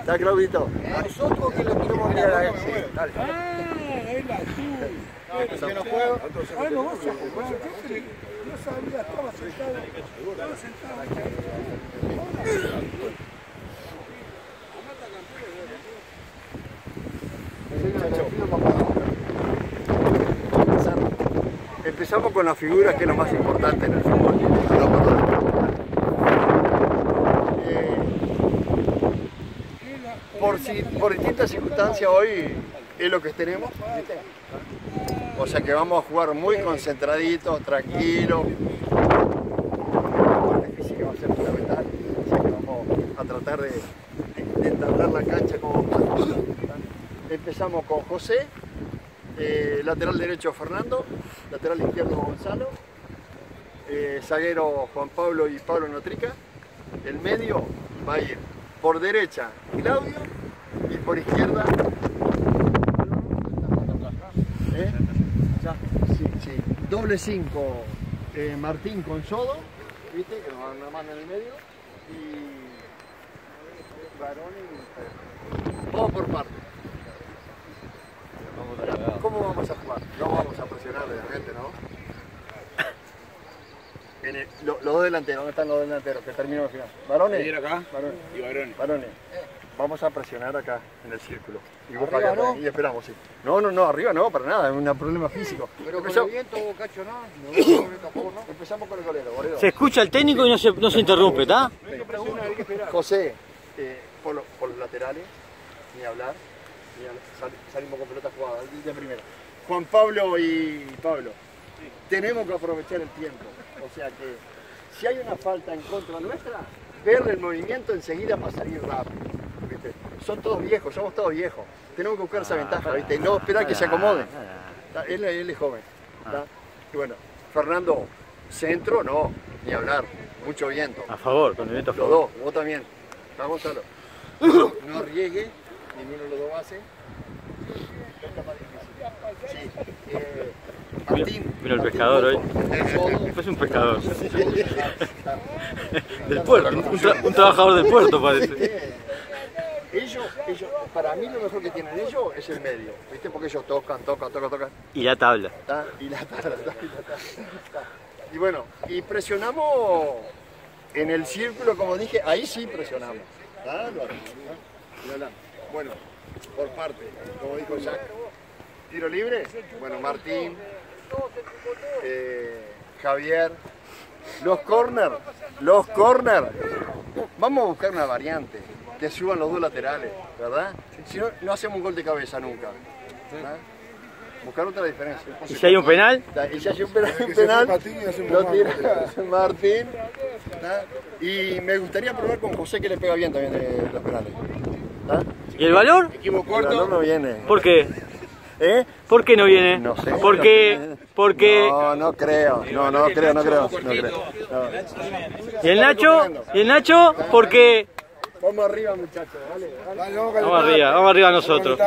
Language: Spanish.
¿Está Claudito? Nosotros que lo queremos mirar a él. Sí, dale. Ah, es la azul. Yo no juego. Ah, no vas a jugar. No sabía, estaba sentado. Estaba sentado. Empezamos con las figuras, que es lo más importante en el fútbol. Por, por distintas circunstancias hoy es lo que tenemos. O sea que vamos a jugar muy concentraditos, tranquilos. La parte física va a ser fundamental. Así que vamos a tratar de, de, la cancha como Empezamos con José, eh, lateral derecho Fernando, lateral izquierdo Gonzalo, eh, zaguero Juan Pablo y Pablo Notrica. El medio va a ir por derecha Claudio y por izquierda. ¿Eh? Doble 5 Martín con Sodo, ¿viste? Que nos van a mano en el medio. Y Varón y Todo por parte. ¿Cómo vamos a jugar? No vamos a presionar, obviamente, ¿no? En el- lo- los dos delanteros, ¿dónde están los delanteros? Que terminó el final. ¿Varones? Acá Varones. y varones. Varones. Vamos a presionar acá en el círculo. Y, vos para acá, y esperamos, sí. No, no, no, arriba no, para nada, es un problema físico. Pero con Empezamos, el viento, Cacho, no. No, no, tampoco, no. empezamos con el golero, golero. Se escucha el técnico y no se, no se interrumpe, ¿está? José, eh, por, lo- por los laterales, ni hablar, ni hablar. Sal- salimos con pelota jugada, de primera. Juan Pablo y Pablo, tenemos que aprovechar el tiempo. O sea que si hay una falta en contra nuestra, ver el movimiento enseguida para salir rápido. ¿viste? Son todos viejos, somos todos viejos. Tenemos que buscar esa ventaja, ¿viste? Y no esperar que se acomoden. Él, él es joven. ¿tá? Y bueno, Fernando, centro, no, ni hablar, mucho viento. A favor, con el viento a Los favor. dos, vos también. Está Gonzalo. No arriesgue, ninguno de los dos hace. Está más difícil. Sí. Eh, Martín. Vino el pescador hoy. Coco, Es un pescador. Del puerto, un, tra- un trabajador del puerto parece. Ellos, ellos, para mí lo mejor que tienen ellos es el medio, ¿viste? Porque ellos tocan, tocan, tocan, tocan. Y la tabla. ¿tá? Y la tabla, ¿tá? y la tabla, ¿tá? Y bueno, y presionamos en el círculo, como dije, ahí sí presionamos. Bueno, por parte, como dijo Jack. Tiro libre, bueno, Martín, eh, Javier. Los corner, los corner. Vamos a buscar una variante, que suban los dos laterales, ¿verdad? Si no, no hacemos un gol de cabeza nunca. ¿verdad? Buscar otra diferencia. ¿Y si hay un penal? Y si hay un penal, un penal lo tira Martín. Y me gustaría probar con José que le pega bien también de los penales. ¿Y el valor? El valor no viene. ¿Por qué? ¿Eh? ¿Por qué no viene? No sé. Porque, porque... No, no creo. No, no creo, no creo. No creo. No. ¿Y el Nacho? ¿Y el Nacho? Porque... Vamos arriba, muchachos. Vale. Vamos arriba, vamos arriba nosotros.